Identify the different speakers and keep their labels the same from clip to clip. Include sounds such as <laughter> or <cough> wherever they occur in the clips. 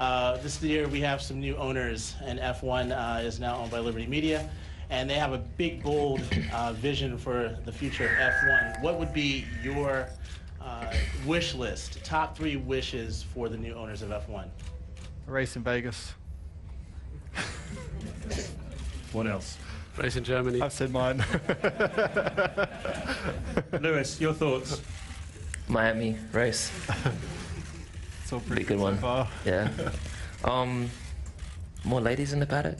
Speaker 1: Uh, this year we have some new owners, and F1 uh, is now owned by Liberty Media, and they have a big, bold uh, vision for the future of F1. What would be your uh, wish list, top three wishes for the new owners of F1?
Speaker 2: A race in Vegas.
Speaker 3: What else?
Speaker 4: Race in Germany.
Speaker 2: I've said mine. <laughs>
Speaker 3: Lewis, your thoughts?
Speaker 5: Miami race. <laughs>
Speaker 2: it's pretty
Speaker 5: a good
Speaker 2: so
Speaker 5: one.
Speaker 2: far.
Speaker 5: Yeah. <laughs> Um, more ladies in the paddock.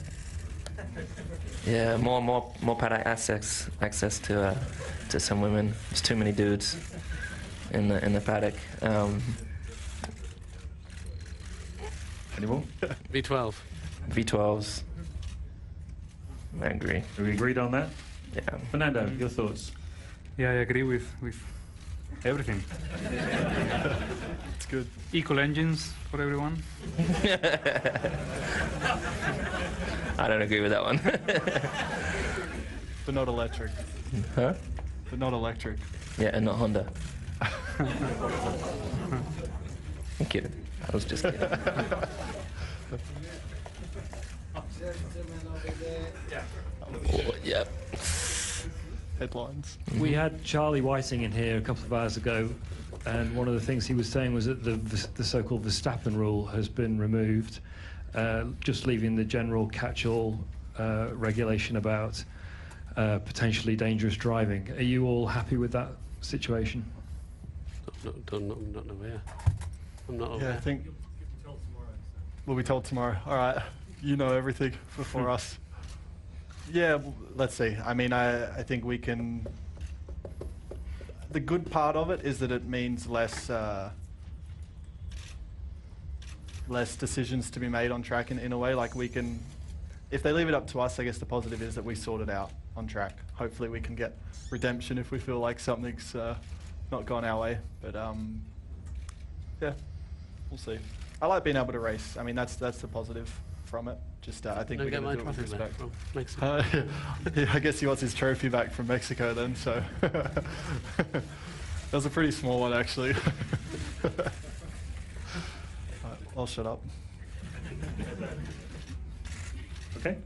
Speaker 5: Yeah, more more more paddock access access to uh, to some women. There's too many dudes in the in the paddock. Um,
Speaker 3: Any more? <laughs>
Speaker 4: V12.
Speaker 5: V12s. I agree.
Speaker 3: Are we agreed on that?
Speaker 5: Yeah.
Speaker 3: Fernando, your thoughts?
Speaker 6: Yeah, I agree with, with everything.
Speaker 2: It's good.
Speaker 6: Equal engines for everyone.
Speaker 5: I don't agree with that one.
Speaker 2: But not electric.
Speaker 5: huh?
Speaker 2: But not electric.
Speaker 5: Yeah, and not Honda. <laughs> I'm kidding. I was just kidding. <laughs> Oh, yep.
Speaker 2: Headlines.
Speaker 7: We had Charlie Whiting in here a couple of hours ago, and one of the things he was saying was that the, the so-called Verstappen rule has been removed, uh, just leaving the general catch-all uh, regulation about uh, potentially dangerous driving. Are you all happy with that situation?
Speaker 4: Not, don't, not, not aware. I'm not
Speaker 2: Yeah. I think we'll be told tomorrow. All right, you know everything before <laughs> us. Yeah, let's see. I mean, I, I think we can. The good part of it is that it means less uh, less decisions to be made on track in, in a way. Like we can, if they leave it up to us, I guess the positive is that we sort it out on track. Hopefully, we can get redemption if we feel like something's uh, not gone our way. But um, yeah, we'll see. I like being able to race. I mean, that's that's the positive from it. Just uh, I think we
Speaker 4: get
Speaker 2: got
Speaker 4: my
Speaker 2: to do it with respect.
Speaker 4: from Mexico.
Speaker 2: Uh, <laughs> yeah, I guess he wants his trophy back from Mexico then. So <laughs> that was a pretty small one actually. <laughs> Alright, I'll shut up.
Speaker 3: Okay.